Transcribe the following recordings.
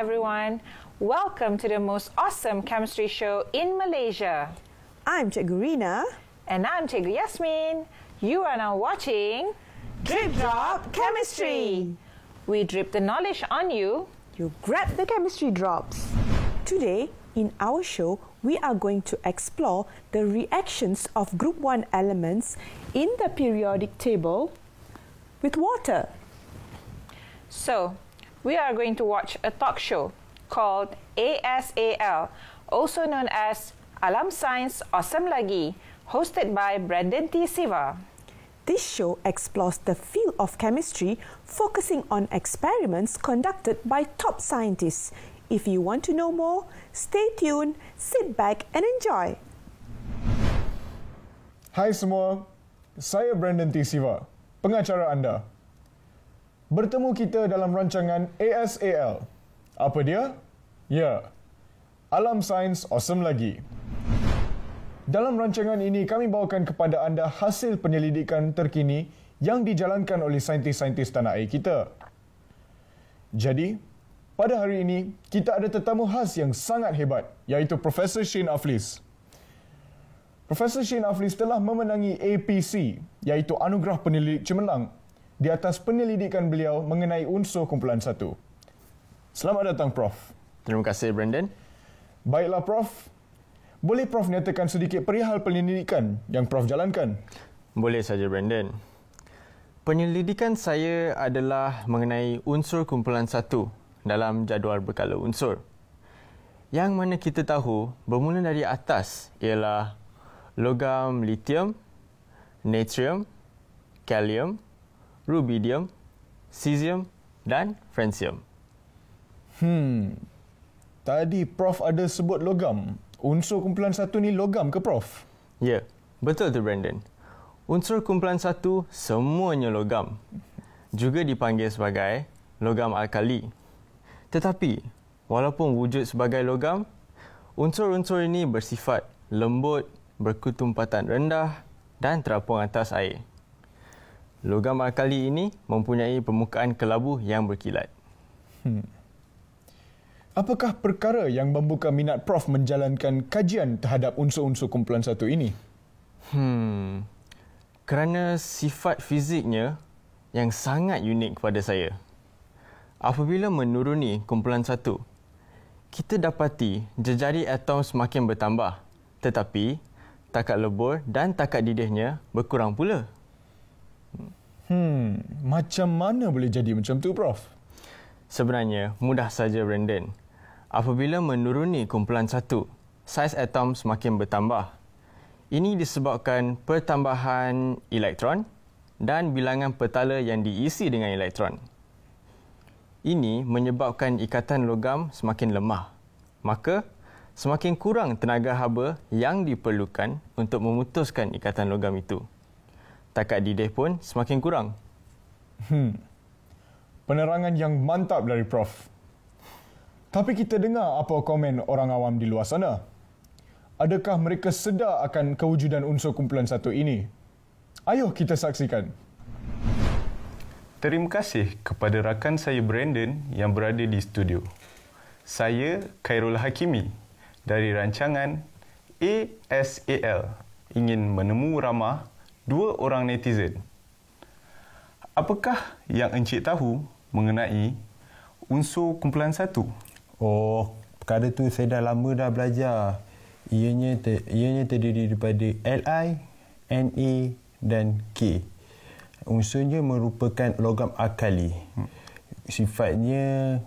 Assalamualaikum and hello everyone. Welcome to the most awesome chemistry show in Malaysia. I'm Cikgu Rina. And I'm Cikgu Yasmin. You are now watching Drip Drop Chemistry. We drip the knowledge on you. You grab the chemistry drops. Today, in our show, we are going to explore the reactions of group 1 elements in the periodic table with water. So, we are going to watch a talk show called ASAL, also known as Alam Science Awesome Lagi, hosted by Brandon T. Siva. This show explores the field of chemistry, focusing on experiments conducted by top scientists. If you want to know more, stay tuned, sit back and enjoy. Hai semua, saya Brandon T. Siva, pengacara anda. Bertemu kita dalam rancangan ASAL. Apa dia? Ya, Alam Sains Awesome Lagi. Dalam rancangan ini, kami bawakan kepada anda hasil penyelidikan terkini yang dijalankan oleh saintis-saintis tanah air kita. Jadi, pada hari ini, kita ada tetamu khas yang sangat hebat, iaitu Profesor Shane Aflis. Profesor Shane Aflis telah memenangi APC, iaitu Anugerah Penyelidik Cemerlang, di atas penyelidikan beliau mengenai unsur kumpulan satu. Selamat datang, Prof. Terima kasih, Brandon. Baiklah, Prof. Boleh Prof nyatakan sedikit perihal penyelidikan yang Prof jalankan? Boleh saja, Brandon. Penyelidikan saya adalah mengenai unsur kumpulan satu dalam jadual berkala unsur. Yang mana kita tahu bermula dari atas ialah logam lithium, natrium, kalium, rubidium, cesium dan francium. Hmm. Tadi Prof ada sebut logam unsur kumpulan satu ni logam ke Prof? Ya, betul tu Brandon. Unsur kumpulan satu semuanya logam. Juga dipanggil sebagai logam alkali. Tetapi, walaupun wujud sebagai logam, unsur-unsur ini bersifat lembut, berketumpatan rendah dan terapung atas air. Logam alkali ini mempunyai permukaan kelabu yang berkilat. Hmm. Apakah perkara yang membuka minat Prof menjalankan kajian terhadap unsur-unsur kumpulan satu ini? Hmm, kerana sifat fiziknya yang sangat unik kepada saya. Apabila menuruni kumpulan satu, kita dapati jejari atom semakin bertambah tetapi takat lebur dan takat didihnya berkurang pula. Hmm, macam mana boleh jadi macam tu, Prof? Sebenarnya, mudah saja, Brandon. Apabila menuruni kumpulan satu, saiz atom semakin bertambah. Ini disebabkan pertambahan elektron dan bilangan petala yang diisi dengan elektron. Ini menyebabkan ikatan logam semakin lemah. Maka, semakin kurang tenaga haba yang diperlukan untuk memutuskan ikatan logam itu. Takat didih pun semakin kurang. Hmm. Penerangan yang mantap dari Prof. Tapi kita dengar apa komen orang awam di luar sana. Adakah mereka sedar akan kewujudan unsur kumpulan satu ini? Ayuh kita saksikan. Terima kasih kepada rakan saya Brandon yang berada di studio. Saya Khairul Hakimi dari rancangan ASAL ingin menemu ramah dua orang netizen. Apakah yang encik tahu mengenai unsur kumpulan satu? Oh, perkara tu saya dah lama dah belajar. Ianya ter, ianya terdiri daripada Li, Na dan K. Unsurnya merupakan logam alkali. Sifatnya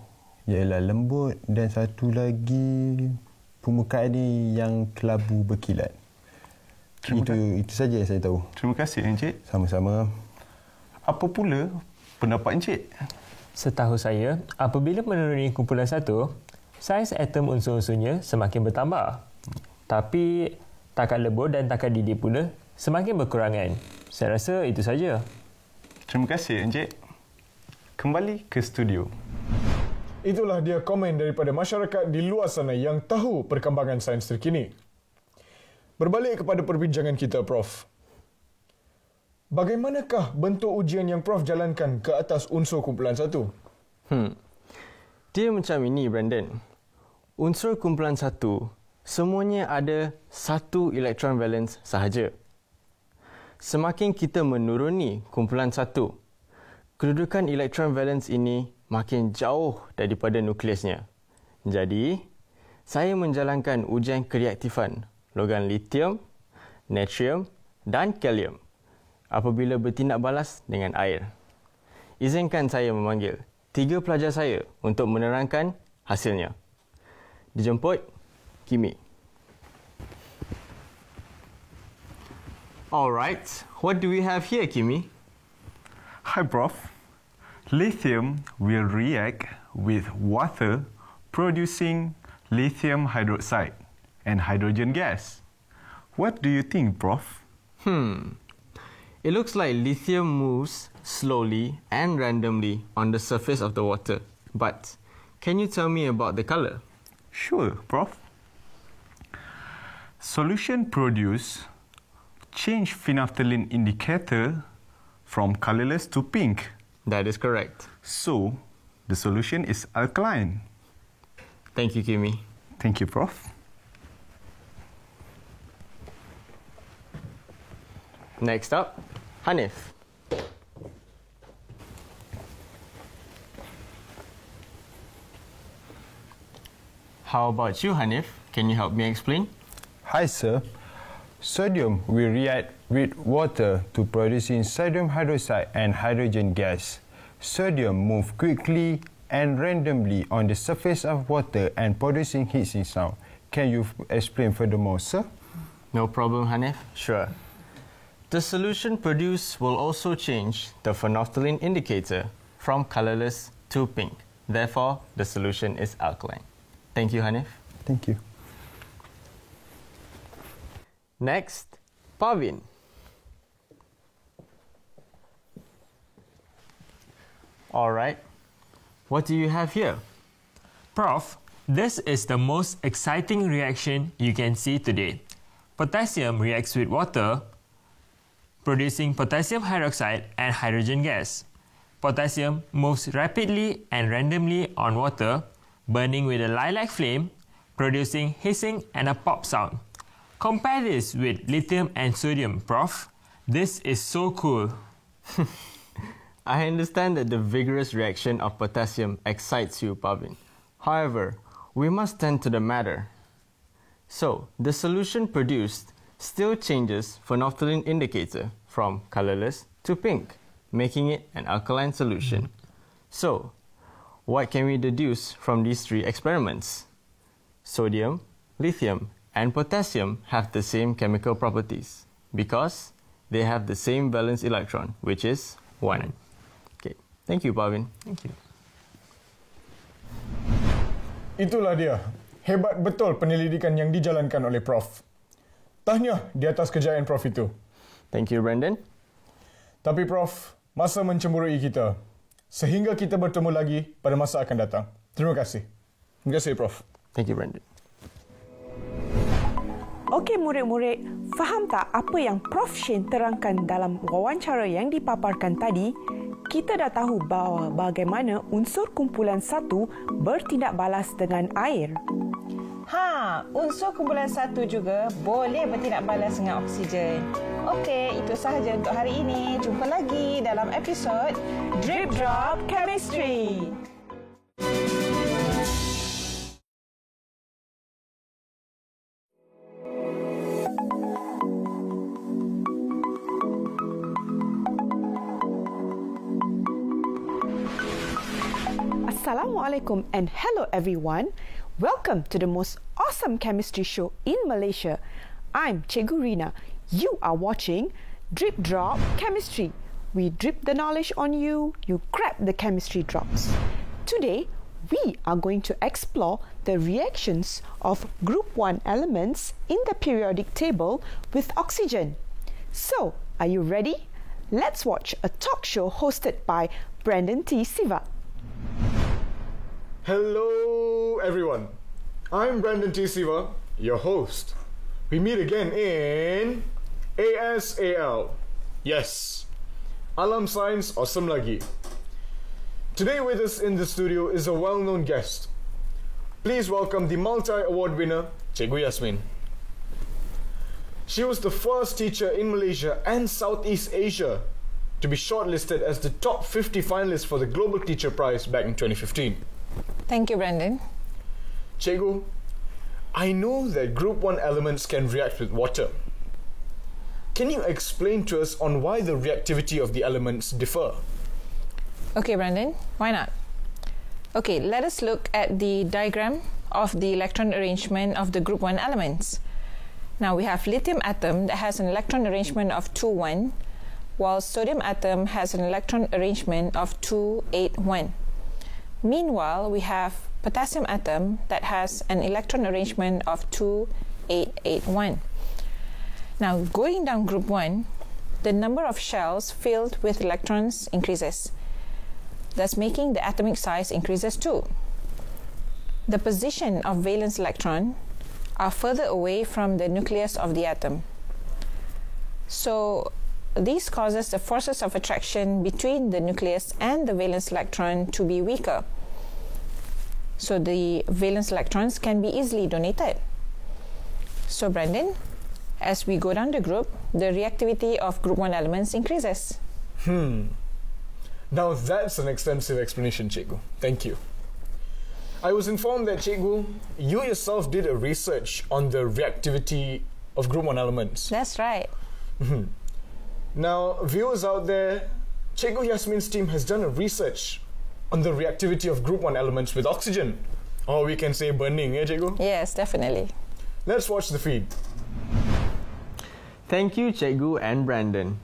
ialah lembut dan satu lagi permukaan ni yang kelabu berkilat. Terima itu kasih. itu saja yang saya tahu. Terima kasih encik. Sama-sama. Apa pula pendapat encik? Setahu saya, apabila menuruni kumpulan satu, saiz atom unsur-unsurnya semakin bertambah. Tapi takat lebur dan takat didih pula semakin berkurangan. Saya rasa itu saja. Terima kasih, Encik. Kembali ke studio. Itulah dia komen daripada masyarakat di luar sana yang tahu perkembangan sains terkini. Berbalik kepada perbincangan kita, Prof. Bagaimanakah bentuk ujian yang Prof jalankan ke atas unsur kumpulan satu? Hmm. Dia macam ini, Brandon. Unsur kumpulan satu, semuanya ada satu elektron valence sahaja. Semakin kita menuruni kumpulan satu, kedudukan elektron valence ini makin jauh daripada nukleusnya. Jadi, saya menjalankan ujian kereaktifan logam lithium, natrium dan kalium apabila bertindak balas dengan air. Izinkan saya memanggil tiga pelajar saya untuk menerangkan hasilnya. Dijemput Kimi. Alright, what do we have here, Kimi? Hi, Prof. Lithium will react with water producing lithium hydroxide and hydrogen gas. What do you think, Prof? Hmm. It looks like lithium moves slowly and randomly on the surface of the water. But can you tell me about the color? Sure, Prof. Solution produce change phenolphthalein indicator from colorless to pink. That is correct. So, the solution is alkaline. Thank you, Kimi. Thank you, Prof. Next up, Hanif. How about you, Hanif? Can you help me explain? Hi, sir. Sodium will react with water to producing sodium hydroxide and hydrogen gas. Sodium moves quickly and randomly on the surface of water and producing hissing sound. Can you explain furthermore, sir? No problem, Hanif. Sure. The solution produced will also change the phenolphthalein indicator from colorless to pink. Therefore, the solution is alkaline. Thank you, Hanif. Thank you. Next, Pavin. All right. What do you have here? Prof, this is the most exciting reaction you can see today. Potassium reacts with water, producing potassium hydroxide and hydrogen gas. Potassium moves rapidly and randomly on water, burning with a lilac flame, producing hissing and a pop sound. Compare this with lithium and sodium, Prof. This is so cool. I understand that the vigorous reaction of potassium excites you, Pavin. However, we must tend to the matter. So, the solution produced still changes phenolphthalein indicator from colorless to pink, making it an alkaline solution. So, what can we deduce from these three experiments? Sodium, lithium, and potassium have the same chemical properties because they have the same valence electron, which is 1. Okay. Thank you, Pavin. Thank you. Itulah dia. Hebat betul penyelidikan yang dijalankan oleh Prof. Tahniah di atas kejayaan Prof itu. Thank you, Brandon. Tapi Prof, masa mencemburui kita. Sehingga kita bertemu lagi pada masa akan datang. Terima kasih. Terima kasih, Prof. Thank you, Brandon. Okey murid-murid, faham tak apa yang Prof Shin terangkan dalam wawancara yang dipaparkan tadi? Kita dah tahu bahawa bagaimana unsur kumpulan satu bertindak balas dengan air. Ha, unsur kumpulan satu juga boleh bertindak balas dengan oksigen. Okey, itu sahaja untuk hari ini. Jumpa lagi dalam episod Drip Drop Chemistry. Assalamualaikum and hello everyone. Welcome to the most awesome chemistry show in Malaysia. I'm Cikgu Rina. You are watching Drip Drop Chemistry. We drip the knowledge on you, you grab the chemistry drops. Today, we are going to explore the reactions of group 1 elements in the periodic table with oxygen. So, are you ready? Let's watch a talk show hosted by Brandon T. Siva. Hello, everyone. I'm Brandon T. Siva, your host. We meet again in ASAL. Yes, Alam Science Awesome lagi. Today with us in the studio is a well-known guest. Please welcome the multi-award winner, Cikgu Yasmin. She was the first teacher in Malaysia and Southeast Asia to be shortlisted as the top 50 finalists for the Global Teacher Prize back in 2015. Thank you, Brandon. Cikgu, I know that Group 1 elements can react with water. Can you explain to us on why the reactivity of the elements differ? Okay, Brandon, why not? Okay, let us look at the diagram of the electron arrangement of the group 1 elements. Now we have lithium atom that has an electron arrangement of 2 1, while sodium atom has an electron arrangement of 2 8 1. Meanwhile, we have potassium atom that has an electron arrangement of 2 8 8 1. Now, going down group 1, the number of shells filled with electrons increases, thus making the atomic size increases too. The position of valence electron are further away from the nucleus of the atom. So, this causes the forces of attraction between the nucleus and the valence electron to be weaker. So, the valence electrons can be easily donated. So, Brandon, as we go down the group, the reactivity of group 1 elements increases. Hmm. Now that's an extensive explanation, Cikgu. Thank you. I was informed that, Cikgu, you yourself did a research on the reactivity of group 1 elements. That's right. Now, viewers out there, Cikgu Yasmin's team has done a research on the reactivity of group 1 elements with oxygen. Or we can say burning, eh, Cikgu? Yes, definitely. Let's watch the feed. Thank you, Cikgu and Brandon.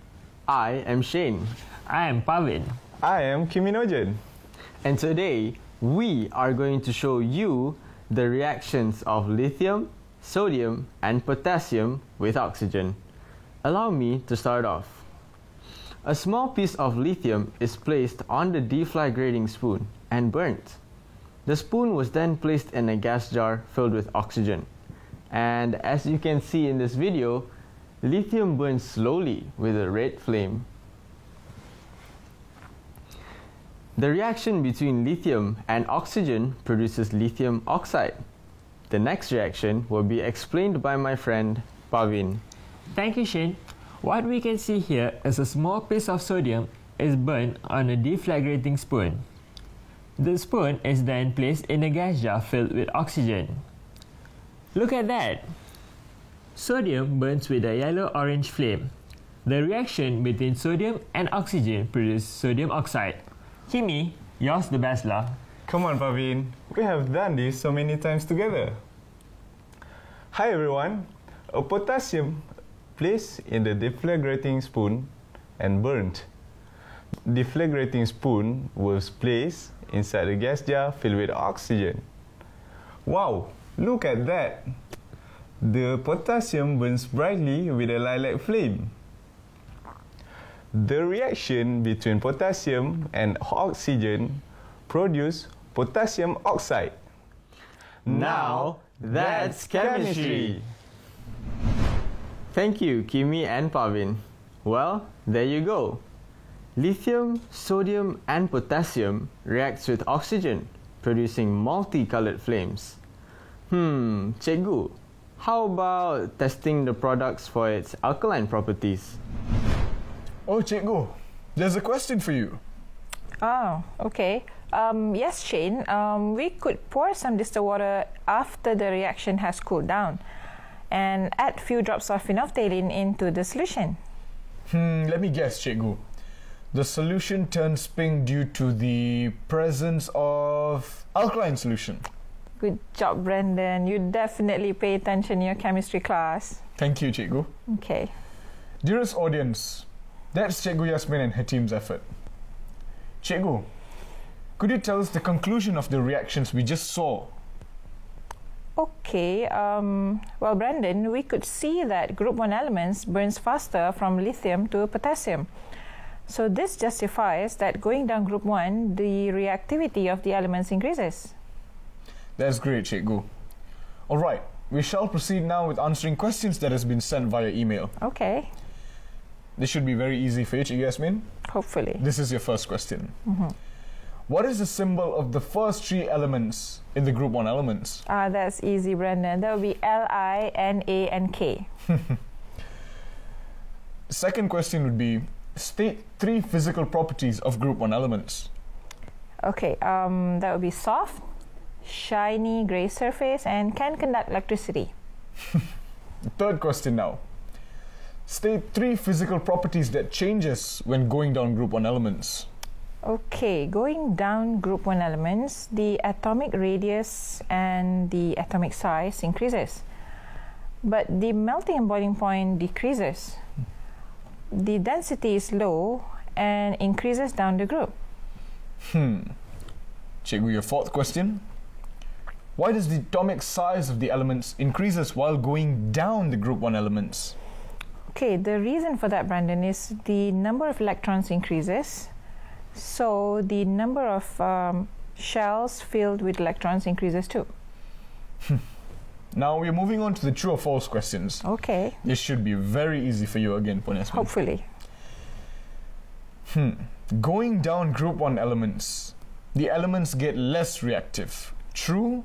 I am Shane, I am Pavin. I am Kiminogen. and today we are going to show you the reactions of lithium, sodium, and potassium with oxygen. Allow me to start off. A small piece of lithium is placed on the deflagrating spoon and burnt. The spoon was then placed in a gas jar filled with oxygen. And as you can see in this video, lithium burns slowly with a red flame. The reaction between lithium and oxygen produces lithium oxide. The next reaction will be explained by my friend Pavin. Thank you, Shane. What we can see here is a small piece of sodium is burned on a deflagrating spoon. The spoon is then placed in a gas jar filled with oxygen. Look at that! Sodium burns with a yellow-orange flame. The reaction between sodium and oxygen produces sodium oxide. Kimi, yours the best lah. Come on, Pavin. We have done this so many times together. Hi, everyone. A potassium placed in the deflagrating spoon and burnt. Deflagrating spoon was placed inside a gas jar filled with oxygen. Wow, look at that. The potassium burns brightly with a lilac flame. The reaction between potassium and oxygen produce potassium oxide. Now, that's chemistry. Thank you, Kimi and Pavin. Well, there you go. Lithium, sodium, and potassium reacts with oxygen, producing multicolored flames. Hmm, Cikgu, how about testing the products for its alkaline properties? Oh, Cikgu, there's a question for you. Oh, okay. Um, yes, Shane. Um, we could pour some distilled water after the reaction has cooled down and add few drops of phenolphthalein into the solution. Hmm, let me guess, Cikgu. The solution turns pink due to the presence of alkaline solution. Good job, Brandon. You definitely pay attention in your chemistry class. Thank you, Cikgu. Okay. Dearest audience, that's Cikgu Yasmin and her team's effort. Cikgu, could you tell us the conclusion of the reactions we just saw? Okay. Um, well, Brandon, we could see that group 1 elements burns faster from lithium to potassium. So this justifies that going down group 1, the reactivity of the elements increases. That's great, Cikgu. All right, we shall proceed now with answering questions that has been sent via email. Okay. This should be very easy for you, Cikgu Yasmin. Hopefully. This is your first question. What is the symbol of the first three elements in the group 1 elements? Ah, that's easy, Brandon. That would be L I N A and K. Second question would be state three physical properties of group 1 elements. Okay, um, that would be soft, shiny gray surface, and can conduct electricity. Third question now. State three physical properties that changes when going down group 1 elements. Okay, going down group 1 elements, the atomic radius and the atomic size increases. But the melting and boiling point decreases. The density is low and increases down the group. Hmm. Cikgu, your fourth question. Why does the atomic size of the elements increases while going down the group 1 elements? Okay, the reason for that, Brandon, is the number of electrons increases. So the number of um, shells filled with electrons increases too. Now we're moving on to the true or false questions. Okay, This should be very easy for you again, Punyasmin. hopefully. Going down group 1 elements, the elements get less reactive. True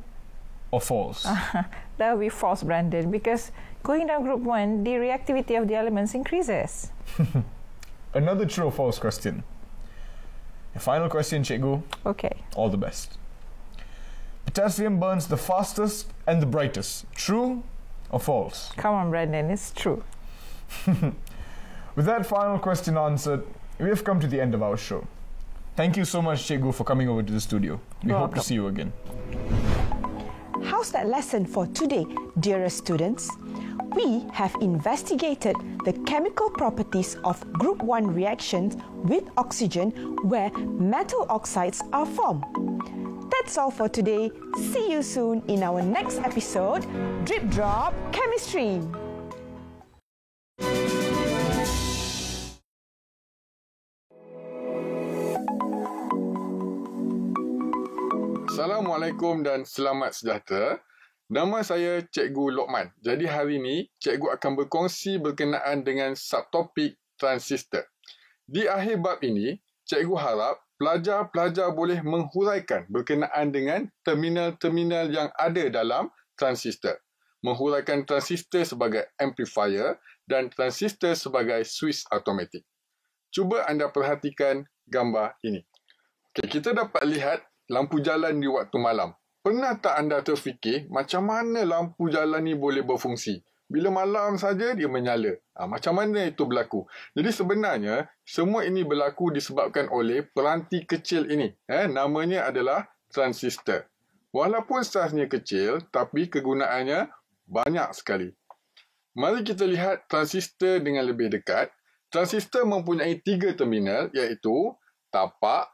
or false? That would be false, Brandon, because going down group 1, the reactivity of the elements increases. Another true or false question. Final question, Cikgu. Okay, All the best. Potassium burns the fastest and the brightest. True or false? come on, Brendan, it's true. With that final question answered, we have come to the end of our show. Thank you so much, Chegu, for coming over to the studio. We You're hope to see you again. How's that lesson for today, dearest students? We have investigated the chemical properties of group 1 reactions with oxygen where metal oxides are formed. That's all for today. See you soon in our next episode Drip Drop Chemistry. Assalamualaikum dan selamat sejahtera. Nama saya Cikgu Lokman. Jadi hari ini, Cikgu akan berkongsi berkenaan dengan subtopik transistor. Di akhir bab ini, Cikgu harap pelajar-pelajar boleh menghuraikan berkenaan dengan terminal-terminal yang ada dalam transistor. Menghuraikan transistor sebagai amplifier dan transistor sebagai switch automatik. Cuba anda perhatikan gambar ini. Okay, kita dapat lihat lampu jalan di waktu malam. Pernah tak anda terfikir macam mana lampu jalan ni boleh berfungsi? Bila malam saja dia menyala. Ha, macam mana itu berlaku? Jadi sebenarnya semua ini berlaku disebabkan oleh peranti kecil ini. Eh, namanya adalah transistor. Walaupun saiznya kecil tapi kegunaannya banyak sekali. Mari kita lihat transistor dengan lebih dekat. Transistor mempunyai tiga terminal iaitu tapak,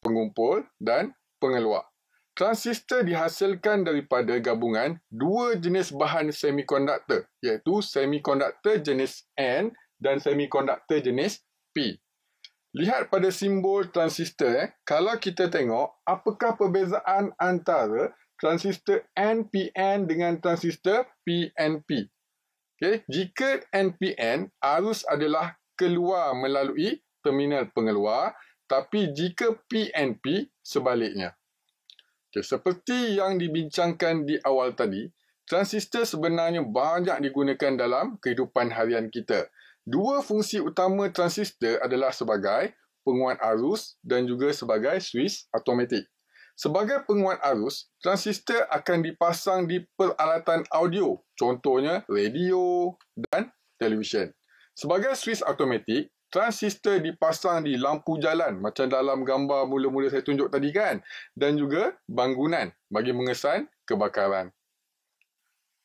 pengumpul dan pengeluar. Transistor dihasilkan daripada gabungan dua jenis bahan semikonduktor iaitu semikonduktor jenis N dan semikonduktor jenis P. Lihat pada simbol transistor eh. Kalau kita tengok apakah perbezaan antara transistor NPN dengan transistor PNP. Okay. Jika NPN arus adalah keluar melalui terminal pengeluar tapi jika PNP sebaliknya. Okay, seperti yang dibincangkan di awal tadi, transistor sebenarnya banyak digunakan dalam kehidupan harian kita. Dua fungsi utama transistor adalah sebagai penguat arus dan juga sebagai switch automatik. Sebagai penguat arus, transistor akan dipasang di peralatan audio, contohnya radio dan televisyen. Sebagai switch automatik, transistor dipasang di lampu jalan macam dalam gambar mula-mula saya tunjuk tadi kan dan juga bangunan bagi mengesan kebakaran.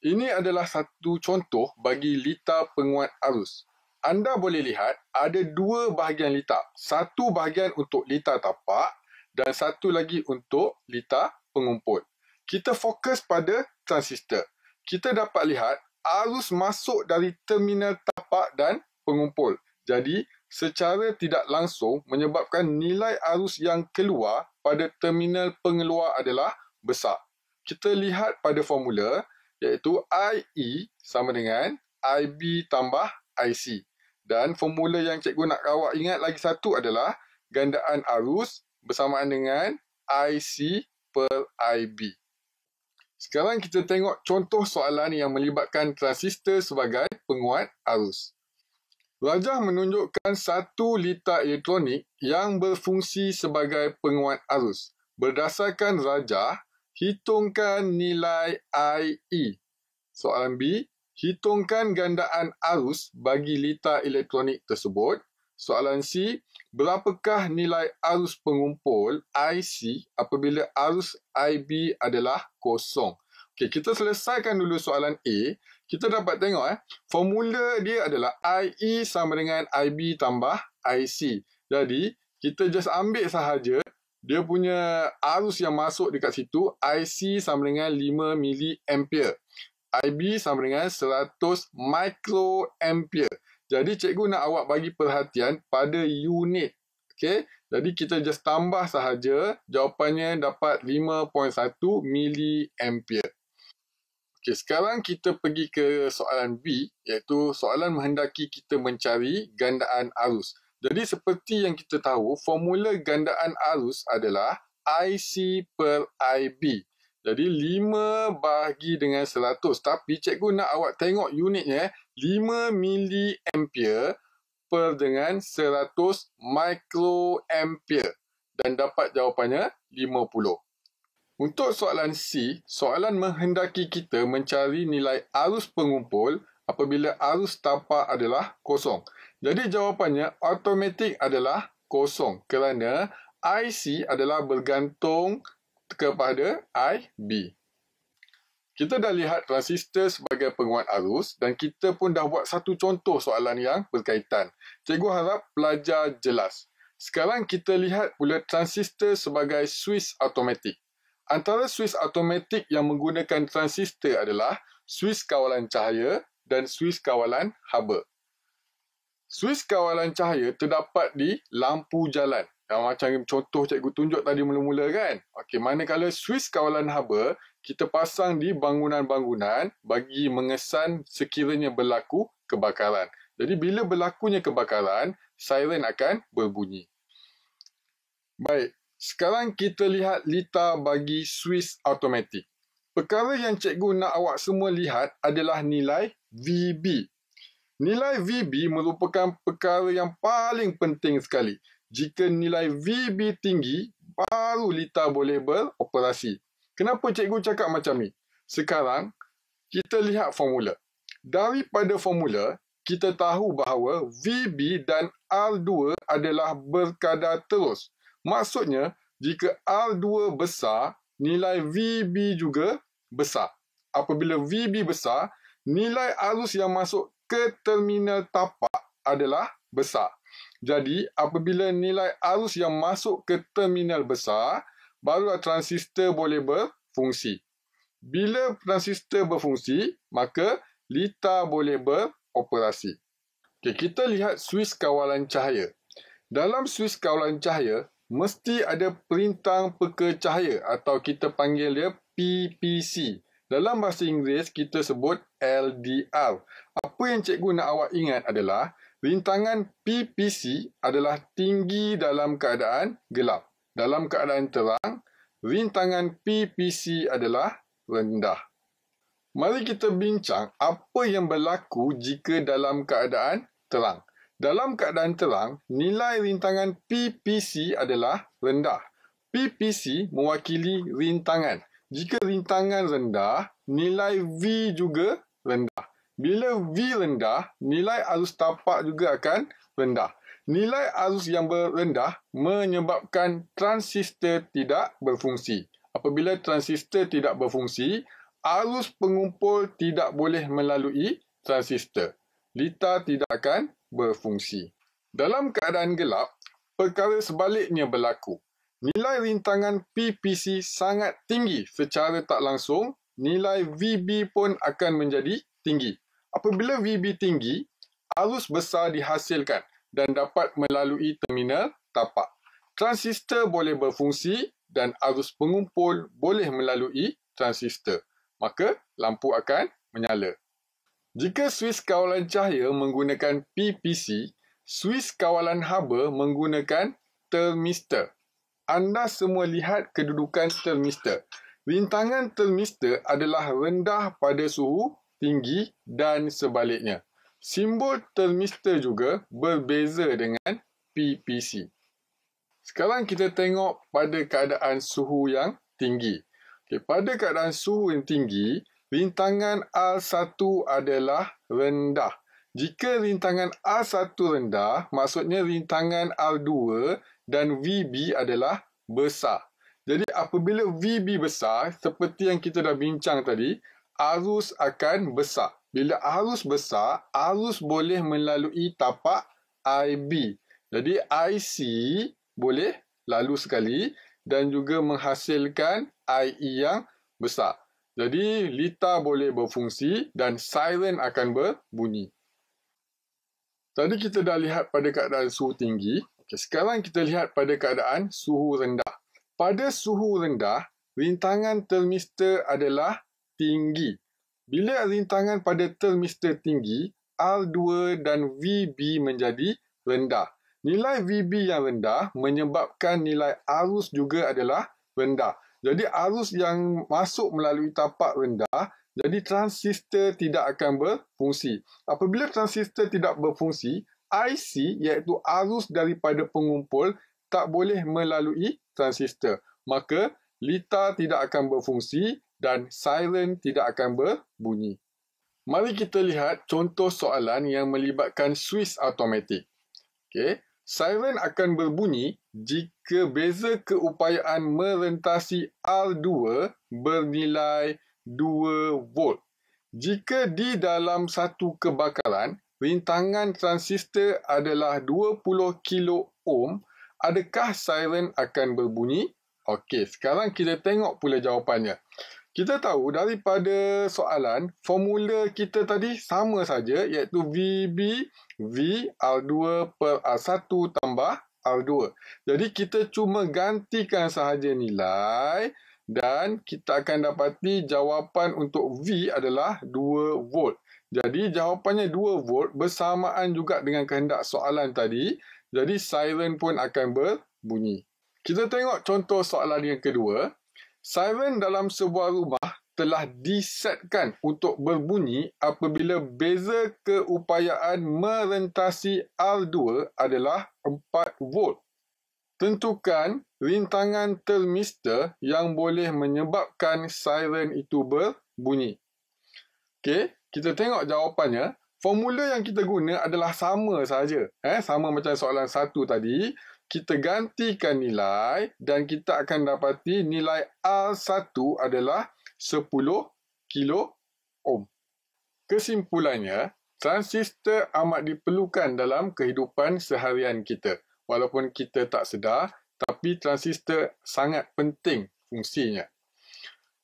Ini adalah satu contoh bagi litar penguat arus. Anda boleh lihat ada dua bahagian litar. Satu bahagian untuk litar tapak dan satu lagi untuk litar pengumpul. Kita fokus pada transistor. Kita dapat lihat arus masuk dari terminal tapak dan pengumpul. Jadi, secara tidak langsung menyebabkan nilai arus yang keluar pada terminal pengeluar adalah besar. Kita lihat pada formula iaitu IE sama dengan IB tambah IC. Dan formula yang cikgu nak awak ingat lagi satu adalah gandaan arus bersamaan dengan IC per IB. Sekarang kita tengok contoh soalan yang melibatkan transistor sebagai penguat arus. Rajah menunjukkan satu litar elektronik yang berfungsi sebagai penguat arus. Berdasarkan rajah, hitungkan nilai IE. Soalan B, hitungkan gandaan arus bagi litar elektronik tersebut. Soalan C, berapakah nilai arus pengumpul IC apabila arus IB adalah kosong? Okey, kita selesaikan dulu soalan A. Kita dapat tengok eh, formula dia adalah IE sama dengan IB tambah IC. Jadi, kita just ambil sahaja dia punya arus yang masuk dekat situ IC sama dengan 5 miliampere. IB sama dengan 100 microampere. Jadi cikgu nak awak bagi perhatian pada unit. Okey. Jadi kita just tambah sahaja jawapannya dapat 5.1 miliampere. Okey, sekarang kita pergi ke soalan B iaitu soalan menghendaki kita mencari gandaan arus. Jadi seperti yang kita tahu, formula gandaan arus adalah IC per IB. Jadi 5 bahagi dengan 100. Tapi cikgu nak awak tengok unitnya 5 miliampere per dengan 100 microampere. Dan dapat jawapannya 50. Untuk soalan C, soalan menghendaki kita mencari nilai arus pengumpul apabila arus tapak adalah kosong. Jadi jawapannya automatik adalah kosong kerana IC adalah bergantung kepada IB. Kita dah lihat transistor sebagai penguat arus dan kita pun dah buat satu contoh soalan yang berkaitan. Cikgu harap pelajar jelas. Sekarang kita lihat pula transistor sebagai switch automatik. Antara switch automatik yang menggunakan transistor adalah switch kawalan cahaya dan switch kawalan haba. Switch kawalan cahaya terdapat di lampu jalan yang macam contoh cikgu tunjuk tadi mula-mula kan. Okey, manakala switch kawalan haba kita pasang di bangunan-bangunan bagi mengesan sekiranya berlaku kebakaran. Jadi bila berlakunya kebakaran, siren akan berbunyi. Baik, sekarang kita lihat lita bagi switch automatik. Perkara yang cikgu nak awak semua lihat adalah nilai VB. Nilai VB merupakan perkara yang paling penting sekali jika nilai VB tinggi, baru lita boleh beroperasi. Kenapa cikgu cakap macam ni? Sekarang, kita lihat formula. Daripada formula, kita tahu bahawa VB dan R2 adalah berkadar terus. Maksudnya, jika R2 besar, nilai VB juga besar. Apabila VB besar, nilai arus yang masuk ke terminal tapak adalah besar. Jadi, apabila nilai arus yang masuk ke terminal besar, barulah transistor boleh berfungsi. Bila transistor berfungsi, maka lita boleh beroperasi. Okay, kita lihat switch kawalan cahaya. Dalam switch kawalan cahaya, mesti ada perintang peka cahaya atau kita panggil dia PPC. Dalam bahasa Inggeris, kita sebut LDR. Apa yang cikgu nak awak ingat adalah Rintangan PPC adalah tinggi dalam keadaan gelap. Dalam keadaan terang, rintangan PPC adalah rendah. Mari kita bincang apa yang berlaku jika dalam keadaan terang. Dalam keadaan terang, nilai rintangan PPC adalah rendah. PPC mewakili rintangan. Jika rintangan rendah, nilai V juga rendah. Bila V rendah, nilai arus tapak juga akan rendah. Nilai arus yang rendah menyebabkan transistor tidak berfungsi. Apabila transistor tidak berfungsi, arus pengumpul tidak boleh melalui transistor. Lita tidak akan berfungsi. Dalam keadaan gelap, perkara sebaliknya berlaku. Nilai rintangan PPC sangat tinggi secara tak langsung, nilai VB pun akan menjadi tinggi. Apabila VB tinggi, arus besar dihasilkan dan dapat melalui terminal tapak. Transistor boleh berfungsi dan arus pengumpul boleh melalui transistor. Maka lampu akan menyala. Jika switch kawalan cahaya menggunakan PPC, switch kawalan haba menggunakan termistor. anda semua lihat kedudukan termister. Rintangan termister adalah rendah pada suhu tinggi dan sebaliknya. Simbol termister juga berbeza dengan PPC. Sekarang kita tengok pada keadaan suhu yang tinggi. Okay, pada keadaan suhu yang tinggi, rintangan R1 adalah rendah. Jika rintangan R1 rendah, maksudnya rintangan R2 dan VB adalah besar. Jadi apabila VB besar, seperti yang kita dah bincang tadi, arus akan besar. Bila arus besar, arus boleh melalui tapak IB. Jadi IC boleh lalu sekali dan juga menghasilkan IE yang besar. Jadi lita boleh berfungsi dan siren akan berbunyi. Tadi kita dah lihat pada keadaan suhu tinggi. Okay, sekarang kita lihat pada keadaan suhu rendah. Pada suhu rendah, rintangan termister adalah tinggi. Bila rintangan pada termister tinggi, R2 dan VB menjadi rendah. Nilai VB yang rendah menyebabkan nilai arus juga adalah rendah. Jadi arus yang masuk melalui tapak rendah, jadi transistor tidak akan berfungsi. Apabila transistor tidak berfungsi, IC iaitu arus daripada pengumpul tak boleh melalui transistor. Maka lita tidak akan berfungsi dan siren tidak akan berbunyi. Mari kita lihat contoh soalan yang melibatkan Swiss automatic. Okay. Siren akan berbunyi jika beza keupayaan merentasi R2 bernilai 2 volt. Jika di dalam satu kebakaran, rintangan transistor adalah 20 kilo ohm, adakah siren akan berbunyi? Okey, sekarang kita tengok pula jawapannya. Kita tahu daripada soalan, formula kita tadi sama saja iaitu VB V R2 per R1 tambah R2. Jadi kita cuma gantikan sahaja nilai dan kita akan dapati jawapan untuk V adalah 2 volt. Jadi jawapannya 2 volt bersamaan juga dengan kehendak soalan tadi. Jadi siren pun akan berbunyi. Kita tengok contoh soalan yang kedua. Siren dalam sebuah rumah telah disetkan untuk berbunyi apabila beza keupayaan merentasi R2 adalah 4 volt. Tentukan rintangan termister yang boleh menyebabkan siren itu berbunyi. Okey, kita tengok jawapannya. Formula yang kita guna adalah sama saja. Eh, sama macam soalan satu tadi kita gantikan nilai dan kita akan dapati nilai R1 adalah 10 kilo ohm. Kesimpulannya, transistor amat diperlukan dalam kehidupan seharian kita. Walaupun kita tak sedar, tapi transistor sangat penting fungsinya.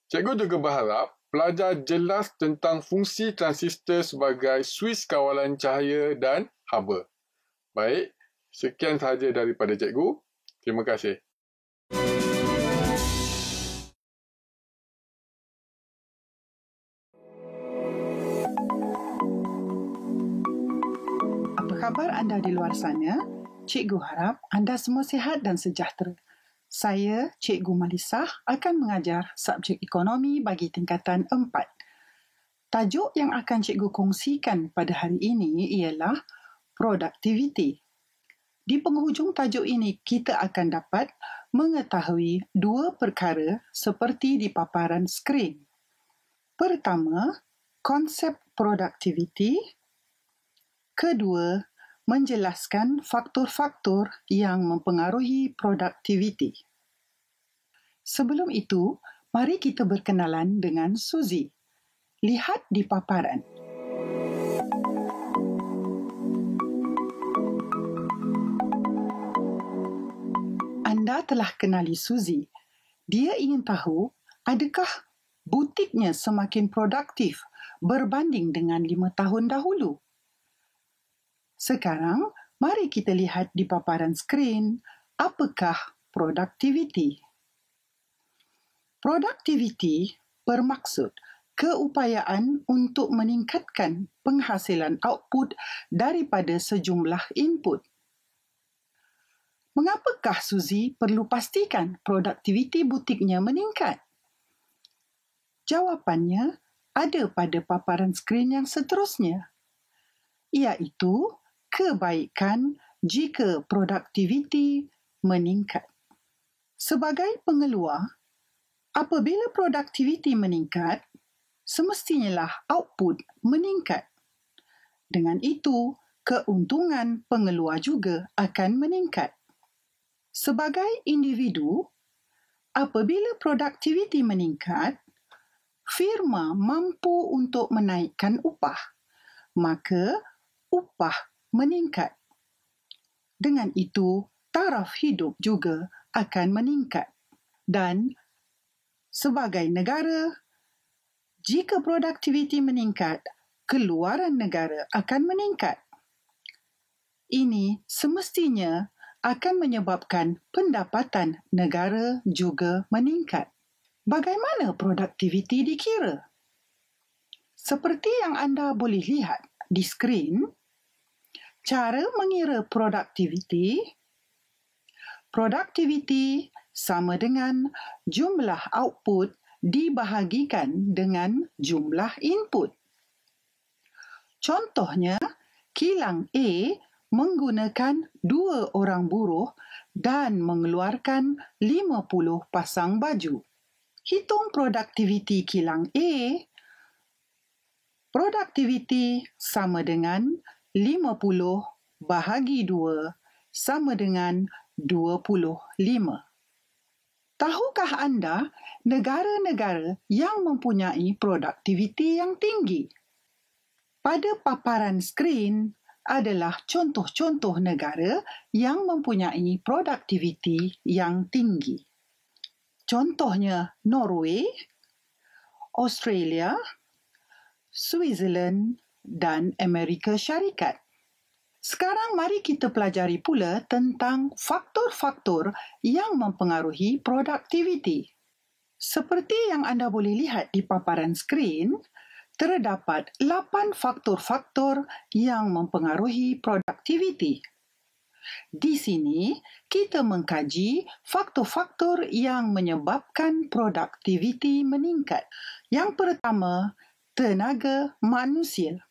Cikgu juga berharap pelajar jelas tentang fungsi transistor sebagai suis kawalan cahaya dan haba. Baik, Sekian sahaja daripada cikgu. Terima kasih. Apa khabar anda di luar sana? Cikgu harap anda semua sihat dan sejahtera. Saya, Cikgu Malisah, akan mengajar subjek ekonomi bagi tingkatan 4. Tajuk yang akan cikgu kongsikan pada hari ini ialah produktiviti. Di penghujung tajuk ini, kita akan dapat mengetahui dua perkara seperti di paparan skrin. Pertama, konsep produktiviti. Kedua, menjelaskan faktor-faktor yang mempengaruhi produktiviti. Sebelum itu, mari kita berkenalan dengan Suzy. Lihat di paparan. Telah kenali Suzy. Dia ingin tahu adakah butiknya semakin produktif berbanding dengan lima tahun dahulu. Sekarang, mari kita lihat di paparan skrin apakah produktiviti. Produktiviti bermaksud keupayaan untuk meningkatkan penghasilan output daripada sejumlah input mengapakah Suzy perlu pastikan produktiviti butiknya meningkat? Jawapannya ada pada paparan skrin yang seterusnya, iaitu kebaikan jika produktiviti meningkat. Sebagai pengeluar, apabila produktiviti meningkat, semestinya lah output meningkat. Dengan itu, keuntungan pengeluar juga akan meningkat. Sebagai individu, apabila produktiviti meningkat, firma mampu untuk menaikkan upah, maka upah meningkat. Dengan itu, taraf hidup juga akan meningkat. Dan sebagai negara, jika produktiviti meningkat, keluaran negara akan meningkat. Ini semestinya akan menyebabkan pendapatan negara juga meningkat. Bagaimana produktiviti dikira? Seperti yang anda boleh lihat di skrin, cara mengira produktiviti produktiviti sama dengan jumlah output dibahagikan dengan jumlah input. Contohnya, kilang A menggunakan dua orang buruh dan mengeluarkan 50 pasang baju. Hitung produktiviti kilang A. Produktiviti sama dengan 50 bahagi 2 sama dengan 25. Tahukah anda negara-negara yang mempunyai produktiviti yang tinggi? Pada paparan skrin, adalah contoh-contoh negara yang mempunyai produktiviti yang tinggi. Contohnya Norway, Australia, Switzerland dan Amerika Syarikat. Sekarang mari kita pelajari pula tentang faktor-faktor yang mempengaruhi produktiviti. Seperti yang anda boleh lihat di paparan skrin, terdapat 8 faktor-faktor yang mempengaruhi produktiviti. Di sini, kita mengkaji faktor-faktor yang menyebabkan produktiviti meningkat. Yang pertama, tenaga manusia.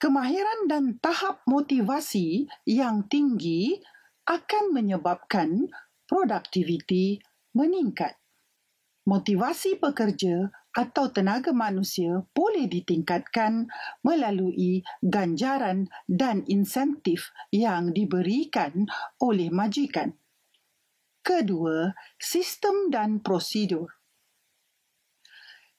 Kemahiran dan tahap motivasi yang tinggi akan menyebabkan produktiviti meningkat. Motivasi pekerja atau tenaga manusia boleh ditingkatkan melalui ganjaran dan insentif yang diberikan oleh majikan. Kedua, sistem dan prosedur.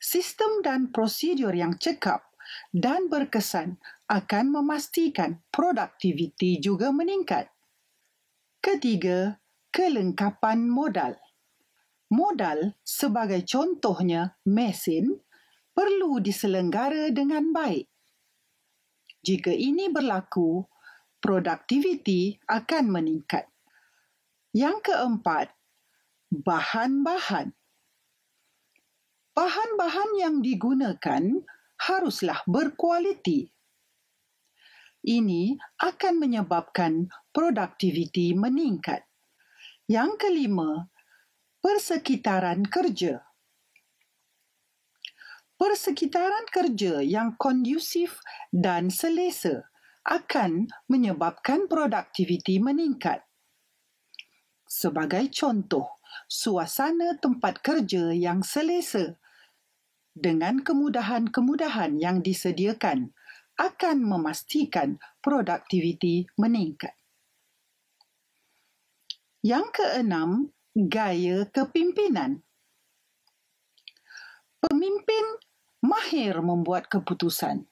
Sistem dan prosedur yang cekap dan berkesan akan memastikan produktiviti juga meningkat. Ketiga, kelengkapan modal modal sebagai contohnya mesin perlu diselenggara dengan baik. Jika ini berlaku, produktiviti akan meningkat. Yang keempat, bahan-bahan. Bahan-bahan yang digunakan haruslah berkualiti. Ini akan menyebabkan produktiviti meningkat. Yang kelima, persekitaran kerja. Persekitaran kerja yang kondusif dan selesa akan menyebabkan produktiviti meningkat. Sebagai contoh, suasana tempat kerja yang selesa dengan kemudahan-kemudahan yang disediakan akan memastikan produktiviti meningkat. Yang keenam, gaya kepimpinan. Pemimpin mahir membuat keputusan.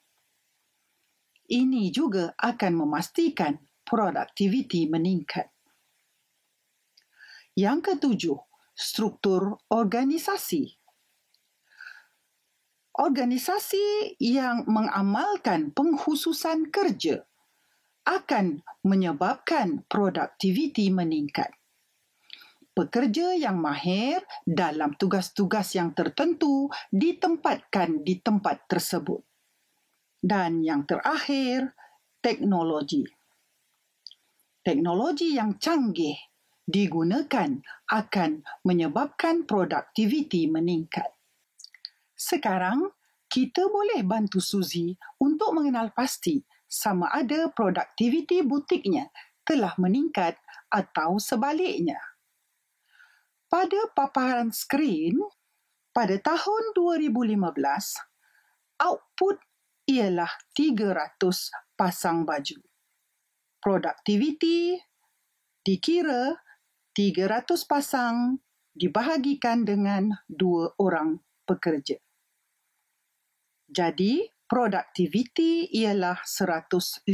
Ini juga akan memastikan produktiviti meningkat. Yang ketujuh, struktur organisasi. Organisasi yang mengamalkan penghususan kerja akan menyebabkan produktiviti meningkat pekerja yang mahir dalam tugas-tugas yang tertentu ditempatkan di tempat tersebut. Dan yang terakhir, teknologi. teknologi yang canggih digunakan akan menyebabkan produktiviti meningkat. Sekarang, kita boleh bantu Suzy untuk mengenal pasti sama ada produktiviti butiknya telah meningkat atau sebaliknya. Pada paparan skrin, pada tahun 2015, output ialah 300 pasang baju. Produktiviti dikira 300 pasang dibahagikan dengan dua orang pekerja. Jadi, produktiviti ialah 150.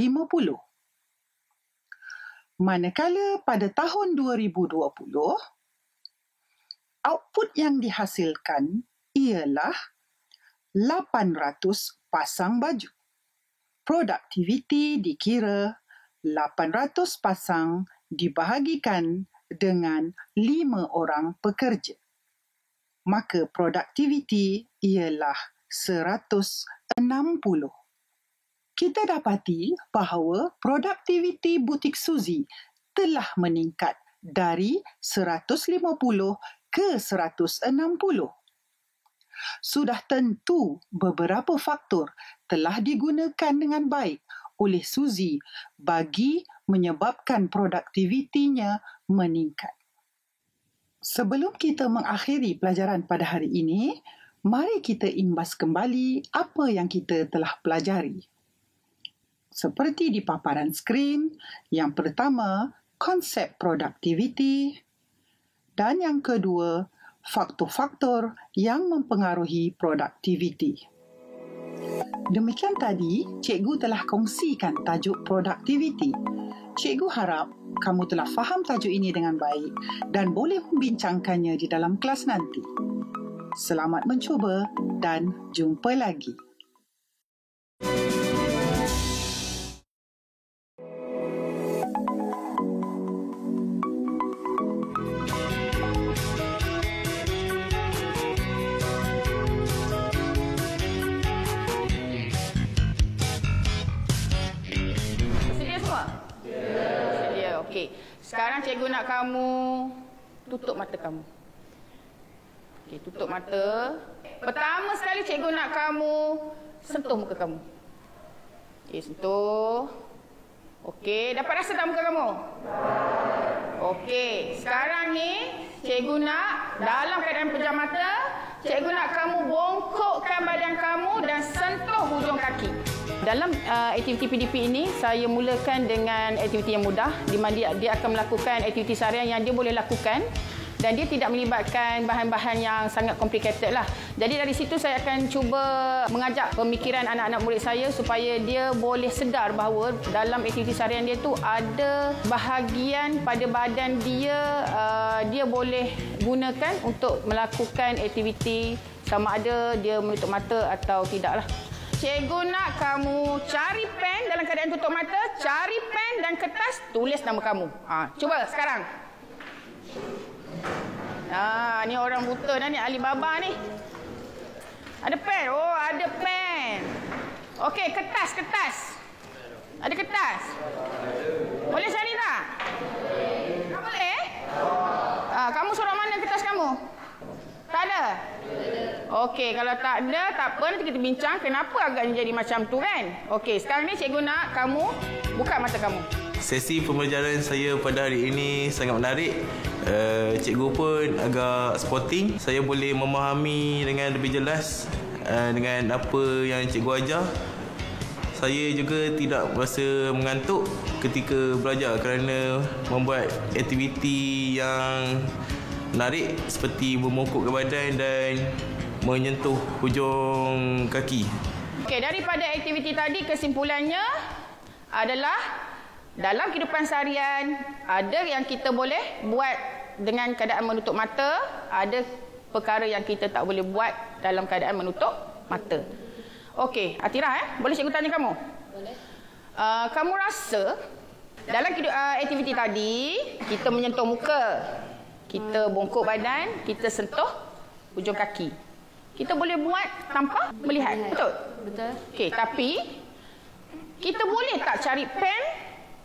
Manakala pada tahun 2020, output yang dihasilkan ialah 800 pasang baju. Produktiviti dikira 800 pasang dibahagikan dengan 5 orang pekerja. Maka produktiviti ialah 160 kita dapati bahawa produktiviti butik Suzy telah meningkat dari 150 ke 160. Sudah tentu beberapa faktor telah digunakan dengan baik oleh Suzy bagi menyebabkan produktivitinya meningkat. Sebelum kita mengakhiri pelajaran pada hari ini, mari kita imbas kembali apa yang kita telah pelajari seperti di paparan skrin. Yang pertama, konsep produktiviti dan yang kedua, faktor-faktor yang mempengaruhi produktiviti. Demikian tadi, cikgu telah kongsikan tajuk produktiviti. Cikgu harap kamu telah faham tajuk ini dengan baik dan boleh membincangkannya di dalam kelas nanti. Selamat mencuba dan jumpa lagi. Cikgu nak kamu tutup mata kamu. Okey, tutup mata. Pertama sekali cikgu nak kamu sentuh muka kamu. Okey, sentuh. Okey, dapat rasa tak muka kamu? Okey, sekarang ni cikgu nak dalam keadaan pejam mata, cikgu nak kamu bongkokkan badan kamu dan sentuh hujung kaki. Dalam uh, aktiviti PDP ini, saya mulakan dengan aktiviti yang mudah di mana dia, dia akan melakukan aktiviti seharian yang dia boleh lakukan dan dia tidak melibatkan bahan-bahan yang sangat complicated lah. Jadi dari situ saya akan cuba mengajak pemikiran anak-anak murid saya supaya dia boleh sedar bahawa dalam aktiviti seharian dia tu ada bahagian pada badan dia uh, dia boleh gunakan untuk melakukan aktiviti sama ada dia menutup mata atau tidak lah. Cikgu nak kamu cari pen dalam keadaan tutup mata, cari pen dan kertas, tulis nama kamu. Ha, cuba sekarang. Ha, ni orang buta dah ni, Alibaba ni. Ada pen? Oh, ada pen. Okey, kertas, kertas. Ada kertas? Boleh cari tak? Boleh? Ha, kamu suruh mana kertas kamu? Tak ada? Okey, kalau tak ada, tak apa. Nanti kita bincang kenapa agaknya jadi macam tu kan? Okey, sekarang ni cikgu nak kamu buka mata kamu. Sesi pembelajaran saya pada hari ini sangat menarik. Uh, cikgu pun agak sporting. Saya boleh memahami dengan lebih jelas uh, dengan apa yang cikgu ajar. Saya juga tidak merasa mengantuk ketika belajar kerana membuat aktiviti yang menarik seperti memokokkan badan dan menyentuh hujung kaki. Okey, daripada aktiviti tadi kesimpulannya adalah dalam kehidupan seharian ada yang kita boleh buat dengan keadaan menutup mata, ada perkara yang kita tak boleh buat dalam keadaan menutup mata. Okey, Atira eh, boleh cikgu tanya kamu? Boleh. Uh, kamu rasa dalam uh, aktiviti tadi kita menyentuh muka, kita bongkok badan, kita sentuh hujung kaki. Kita boleh buat tanpa melihat. Betul? Betul. Okey, tapi kita boleh tak cari pen,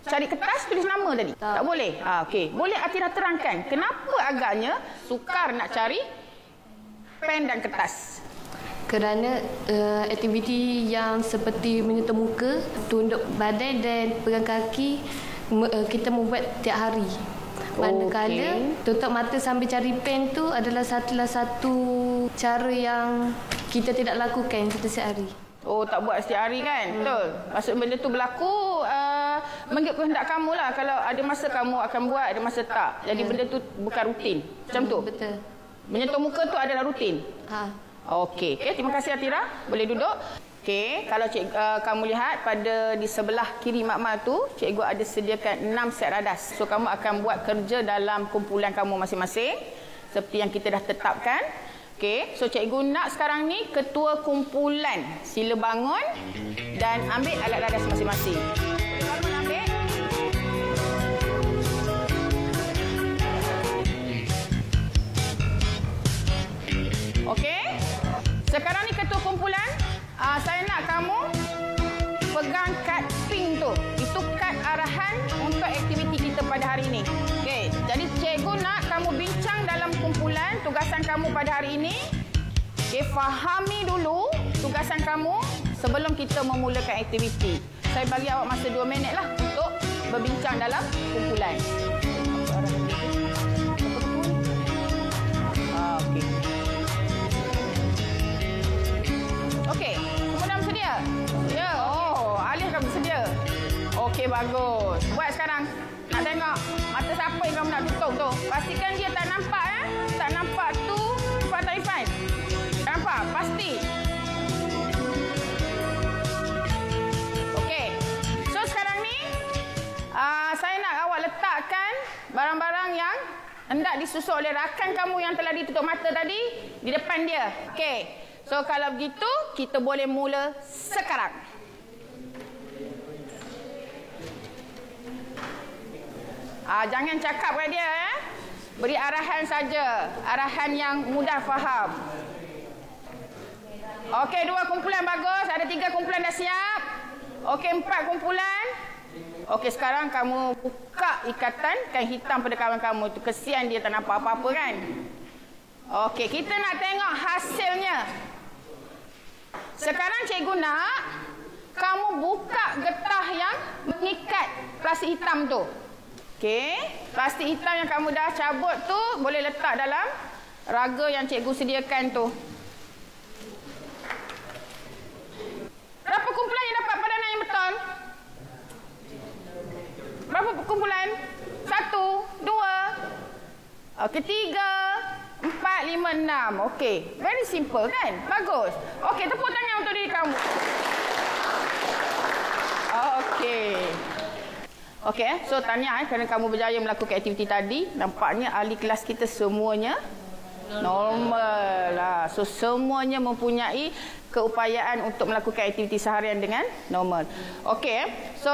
cari kertas tulis nama tadi? Tak, tak boleh. Ha, okey. Boleh Atira terangkan kenapa agaknya sukar nak cari pen dan kertas? Kerana uh, aktiviti yang seperti menyentuh muka, tunduk badan dan pegang kaki uh, kita membuat tiap hari. Manakala okay. tutup mata sambil cari pen tu adalah satulah satu cara yang kita tidak lakukan setiap hari. Oh, tak buat setiap hari kan? Hmm. Betul. Maksud benda tu berlaku uh, mengikut kehendak kamu lah. Kalau ada masa kamu akan buat, ada masa tak. Jadi ya. benda tu bukan rutin. Macam tu? Betul. Menyentuh muka tu adalah rutin? Ha. Okey, okay, terima kasih Atira. Boleh duduk. Okey, kalau cik uh, kamu lihat pada di sebelah kiri makmal tu, cikgu ada sediakan enam set radas. So kamu akan buat kerja dalam kumpulan kamu masing-masing seperti yang kita dah tetapkan. Okey, so cikgu nak sekarang ni ketua kumpulan sila bangun dan ambil alat radas masing-masing. Okey. Sekarang ni ketua uh, saya nak kamu pegang kad pink tu. Itu kad arahan untuk aktiviti kita pada hari ini. Okey, jadi cikgu nak kamu bincang dalam kumpulan tugasan kamu pada hari ini. Okey, fahami dulu tugasan kamu sebelum kita memulakan aktiviti. Saya bagi awak masa dua minit lah untuk berbincang dalam kumpulan. Okey, bagus. Buat sekarang. Nak tengok mata siapa yang kamu nak tutup tu. Pastikan dia tak nampak ya. Tak nampak tu. Taifan. Tak nampak? Pasti. Okey. So sekarang ni uh, saya nak awak letakkan barang-barang yang hendak disusul oleh rakan kamu yang telah ditutup mata tadi di depan dia. Okey. So kalau begitu kita boleh mula sekarang. Ah, jangan cakap kepada dia. Eh? Beri arahan saja. Arahan yang mudah faham. Okey, dua kumpulan bagus. Ada tiga kumpulan dah siap. Okey, empat kumpulan. Okey, sekarang kamu buka ikatan kain hitam pada kawan kamu. Itu kesian dia tak nampak apa-apa kan? Okey, kita nak tengok hasilnya. Sekarang cikgu nak kamu buka getah yang mengikat plastik hitam tu. Okey, plastik hitam yang kamu dah cabut tu boleh letak dalam raga yang cikgu sediakan tu. Berapa kumpulan yang dapat padanan yang betul? Berapa kumpulan? Satu, dua, okey, tiga, empat, lima, enam. Okey, very simple kan? Bagus. Okey, tepuk tangan untuk diri kamu. Okey. Okey, eh. so tanya eh, kerana kamu berjaya melakukan aktiviti tadi, nampaknya ahli kelas kita semuanya normal lah. So semuanya mempunyai keupayaan untuk melakukan aktiviti seharian dengan normal. Okey, eh. so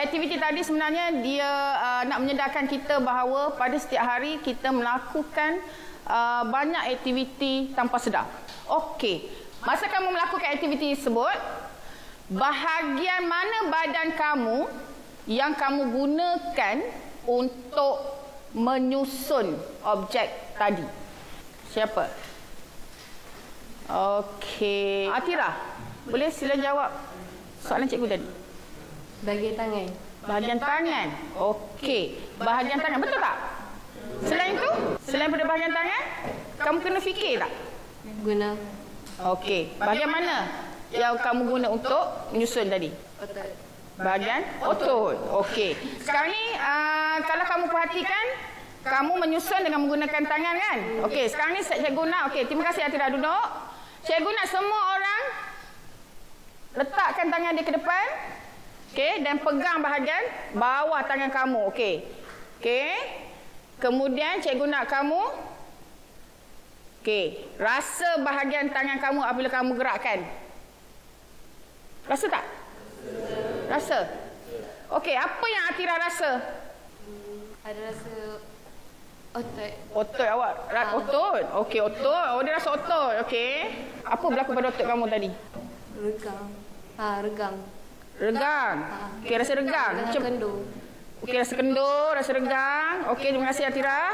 aktiviti tadi sebenarnya dia uh, nak menyedarkan kita bahawa pada setiap hari kita melakukan uh, banyak aktiviti tanpa sedar. Okey, masa kamu melakukan aktiviti tersebut, bahagian mana badan kamu yang kamu gunakan untuk menyusun objek tadi. Siapa? Okey. Atira, boleh sila jawab soalan cikgu tadi? Bahagian tangan. Bahagian tangan. Okey. Bahagian tangan. Betul tak? Selain itu, selain pada bahagian tangan, kamu kena fikir tak? Guna. Okey. Bahagian mana yang kamu guna untuk menyusun tadi? Otot bahagian otot. Okey. Sekarang ni uh, kalau kamu perhatikan kamu menyusun dengan menggunakan tangan kan? Okey, sekarang ni cikgu nak okey, terima kasih Atira duduk. Cikgu nak semua orang letakkan tangan dia ke depan. Okey, dan pegang bahagian bawah tangan kamu. Okey. Okey. Kemudian cikgu nak kamu Okey, rasa bahagian tangan kamu apabila kamu gerakkan. Rasa tak? Rasa? Okey, apa yang Atira rasa? Ada rasa otot. Otot awak? Ha. Otot? Okey, otot. Oh, dia rasa otot. Okey. Apa berlaku pada otot kamu tadi? Regang. Ha, regang. Regang. Okey, rasa regang. Kendur. Okey, rasa kendur, rasa regang. Okey, terima kasih Atira.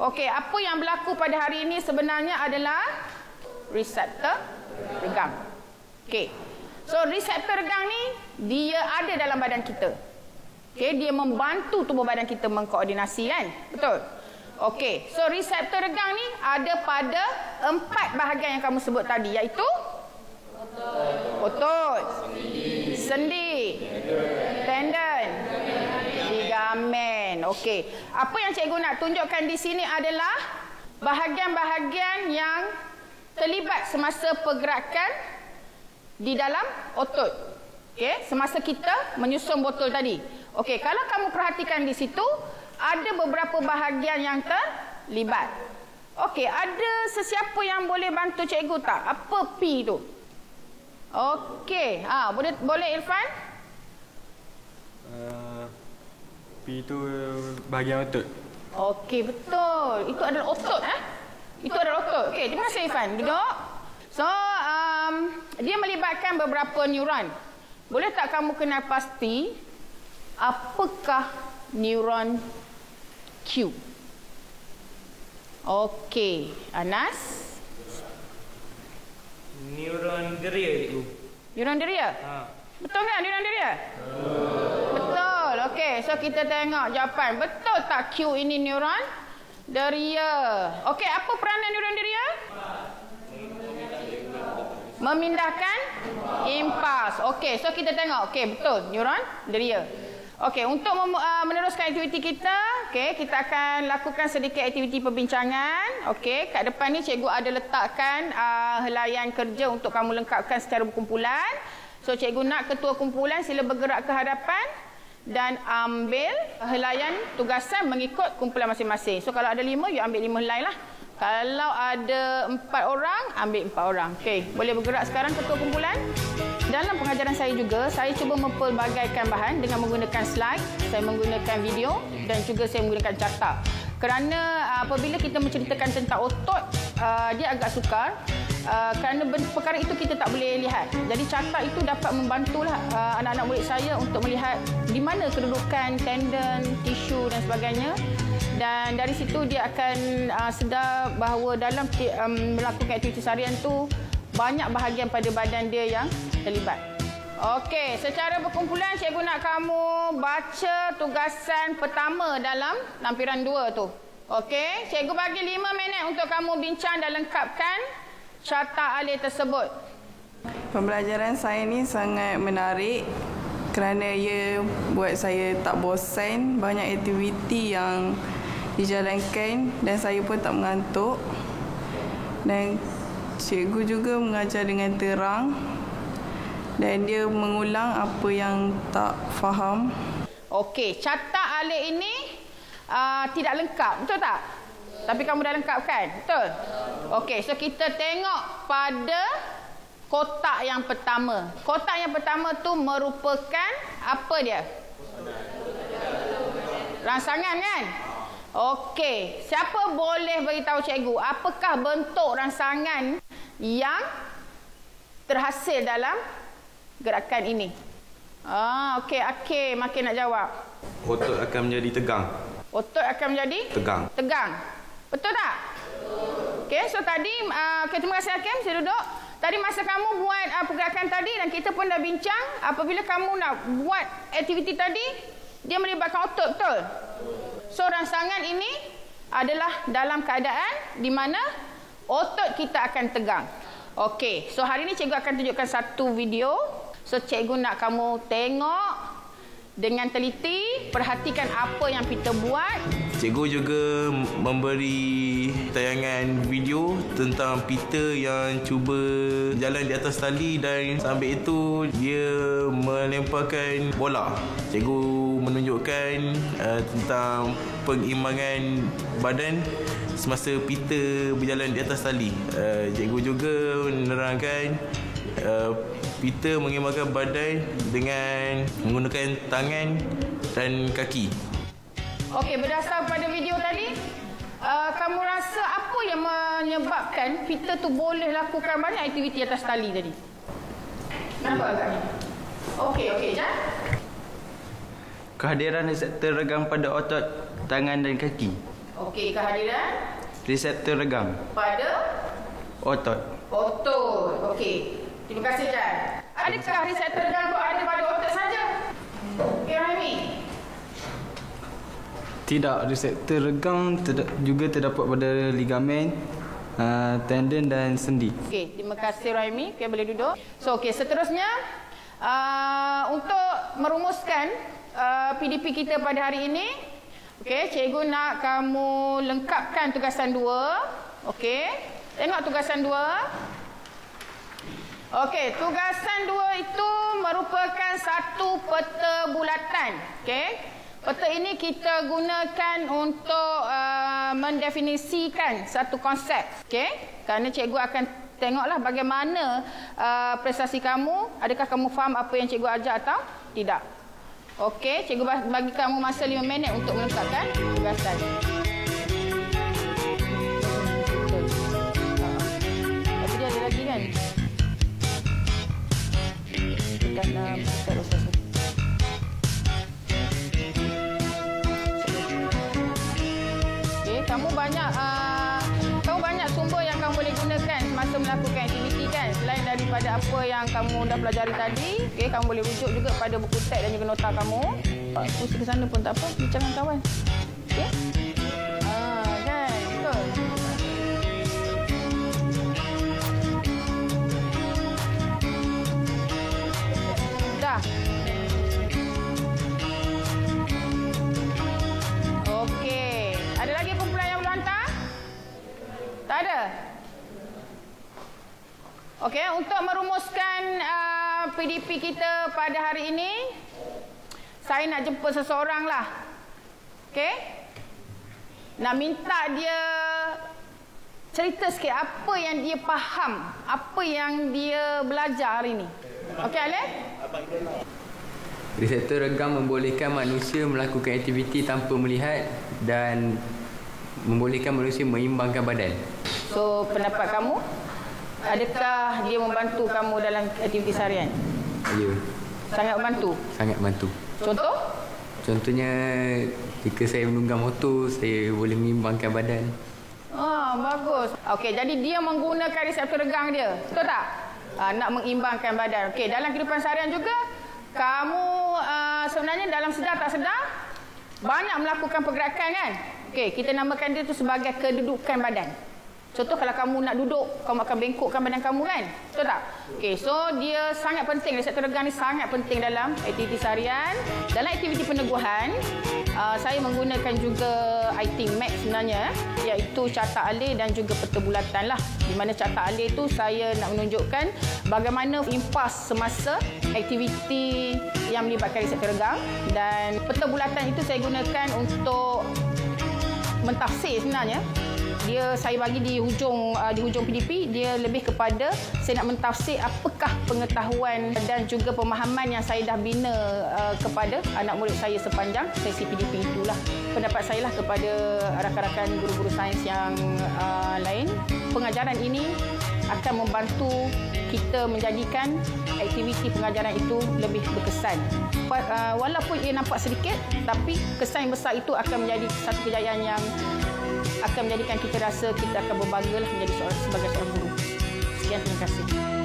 Okey, apa yang berlaku pada hari ini sebenarnya adalah reseptor regang. Okey. So, reseptor regang ni dia ada dalam badan kita. Okey, dia membantu tubuh badan kita mengkoordinasi kan? Betul? Okey, so reseptor regang ni ada pada empat bahagian yang kamu sebut tadi iaitu otot, sendi, tendon, ligamen. Okey, apa yang cikgu nak tunjukkan di sini adalah bahagian-bahagian yang terlibat semasa pergerakan di dalam otot. Okey, semasa kita menyusun botol tadi. Okey, kalau kamu perhatikan di situ, ada beberapa bahagian yang terlibat. Okey, ada sesiapa yang boleh bantu cikgu tak? Apa P tu? Okey, ha, boleh boleh Irfan? Uh, P itu bahagian otot. Okey, betul. Itu adalah otot eh? Itu adalah otot. Okey, terima kasih Irfan. Duduk. So, um, dia melibatkan beberapa neuron. Boleh tak kamu kenal pasti apakah neuron Q? Okey, Anas. Neuron deria cikgu. Neuron deria? Ha. Betul kan neuron deria? Betul. Okey, so kita tengok jawapan. Betul tak Q ini neuron deria? Okey, apa peranan neuron deria? Memindahkan impas. Okey, so kita tengok. Okey, betul. Neuron deria. Okey, untuk uh, meneruskan aktiviti kita, okey, kita akan lakukan sedikit aktiviti perbincangan. Okey, kat depan ni cikgu ada letakkan uh, helaian kerja untuk kamu lengkapkan secara berkumpulan. So, cikgu nak ketua kumpulan sila bergerak ke hadapan dan ambil helaian tugasan mengikut kumpulan masing-masing. So, kalau ada lima, you ambil lima helai lah. Kalau ada empat orang, ambil empat orang. Okey, boleh bergerak sekarang ketua kumpulan. Dalam pengajaran saya juga, saya cuba mempelbagaikan bahan dengan menggunakan slide, saya menggunakan video dan juga saya menggunakan carta. Kerana apabila kita menceritakan tentang otot, uh, dia agak sukar. Uh, kerana perkara itu kita tak boleh lihat. Jadi carta itu dapat membantulah uh, anak-anak murid saya untuk melihat di mana kedudukan tendon, tisu dan sebagainya. Dan dari situ dia akan uh, sedar bahawa dalam um, melakukan aktiviti harian tu banyak bahagian pada badan dia yang terlibat. Okey, secara berkumpulan cikgu nak kamu baca tugasan pertama dalam lampiran dua tu. Okey, cikgu bagi lima minit untuk kamu bincang dan lengkapkan carta alih tersebut. Pembelajaran saya ni sangat menarik kerana ia buat saya tak bosan, banyak aktiviti yang dijalankan dan saya pun tak mengantuk. Dan cikgu juga mengajar dengan terang dan dia mengulang apa yang tak faham. Okey, carta alih ini uh, tidak lengkap, betul tak? Tapi kamu dah lengkapkan, betul? Okey, so kita tengok pada kotak yang pertama. Kotak yang pertama tu merupakan apa dia? Rangsangan kan? Okey, siapa boleh beritahu cikgu apakah bentuk rangsangan yang terhasil dalam gerakan ini? Ah, okey, okey, makin nak jawab. Otot akan menjadi tegang. Otot akan menjadi Tegang. Tegang. Betul tak? Okey, so tadi uh, okay, terima kasih Hakim, saya duduk. Tadi masa kamu buat uh, pergerakan tadi dan kita pun dah bincang apabila kamu nak buat aktiviti tadi dia melibatkan otot, betul? So rangsangan ini adalah dalam keadaan di mana otot kita akan tegang. Okey, so hari ini cikgu akan tunjukkan satu video. So cikgu nak kamu tengok dengan teliti, perhatikan apa yang kita buat. Cikgu juga memberi tayangan video tentang Peter yang cuba jalan di atas tali dan sambil itu dia melemparkan bola. Cikgu menunjukkan uh, tentang pengimbangan badan semasa Peter berjalan di atas tali. Uh, cikgu juga menerangkan uh, Peter mengimbangkan badan dengan menggunakan tangan dan kaki. Okey, berdasar pada video tadi, uh, kamu rasa apa yang menyebabkan Peter tu boleh lakukan banyak aktiviti atas tali tadi? Nampak agaknya? Okey, okey, Jan. Kehadiran reseptor regang pada otot tangan dan kaki. Okey, kehadiran Reseptor regang pada otot. otot. Okey. Terima kasih, Jan. Adakah reseptor regang tu ada pada otot saja? Okey, Rahimi. Tidak, reseptor regang terda- juga terdapat pada ligamen, uh, tendon dan sendi. Okey, terima kasih Rahimi. Okey, boleh duduk. So, okey, seterusnya uh, untuk merumuskan uh, PDP kita pada hari ini, okey, cikgu nak kamu lengkapkan tugasan dua. Okey. Tengok tugasan dua. Okey, tugasan dua itu merupakan satu peta bulatan. Okey. Peta ini kita gunakan untuk uh, mendefinisikan satu konsep. Okey. Kerana cikgu akan tengoklah bagaimana uh, prestasi kamu. Adakah kamu faham apa yang cikgu ajar atau tidak. Okey, cikgu ba- bagi kamu masa 5 minit untuk melengkapkan tugasan. Tapi dia ada lagi kan? Dekat uh, pusat proses. Daripada apa yang kamu dah pelajari tadi, okey, kamu boleh rujuk juga pada buku teks dan juga nota kamu. Aku ke sana pun tak apa, bincang dengan kawan. Okey? Ah, kan? Okey. Ada lagi kumpulan yang belum hantar? Tak ada? Okey, untuk merumuskan uh, PDP kita pada hari ini, saya nak jemput seseorang lah. Okey? Nak minta dia cerita sikit apa yang dia faham, apa yang dia belajar hari ini. Okey, Alif? Reseptor regang membolehkan manusia melakukan aktiviti tanpa melihat dan membolehkan manusia mengimbangkan badan. So, pendapat kamu? Adakah dia membantu kamu dalam aktiviti seharian? Ya, Sangat membantu. sangat bantu. Contoh? Contohnya jika saya menunggang motor, saya boleh mengimbangkan badan. Ah, bagus. Okey, jadi dia menggunakan reseptor regang dia. Betul tak? Ah, nak mengimbangkan badan. Okey, dalam kehidupan seharian juga kamu uh, sebenarnya dalam sedar tak sedar banyak melakukan pergerakan kan? Okey, kita namakan dia tu sebagai kedudukan badan. Contoh kalau kamu nak duduk, kamu akan bengkokkan badan kamu kan? Betul tak? Okey, so dia sangat penting, reseptor regang ni sangat penting dalam aktiviti seharian. Dalam aktiviti peneguhan, uh, saya menggunakan juga IT Max sebenarnya, iaitu carta alih dan juga peta bulatan lah. Di mana carta alih tu saya nak menunjukkan bagaimana impas semasa aktiviti yang melibatkan reseptor regang dan peta bulatan itu saya gunakan untuk mentafsir sebenarnya dia saya bagi di hujung uh, di hujung PDP dia lebih kepada saya nak mentafsir apakah pengetahuan dan juga pemahaman yang saya dah bina uh, kepada anak murid saya sepanjang sesi PDP itulah pendapat saya lah kepada rakan-rakan guru-guru sains yang uh, lain pengajaran ini akan membantu kita menjadikan aktiviti pengajaran itu lebih berkesan. Uh, Walaupun ia nampak sedikit, tapi kesan yang besar itu akan menjadi satu kejayaan yang akan menjadikan kita rasa kita akan berbangga lah menjadi seorang sebagai seorang guru. Sekian, terima kasih.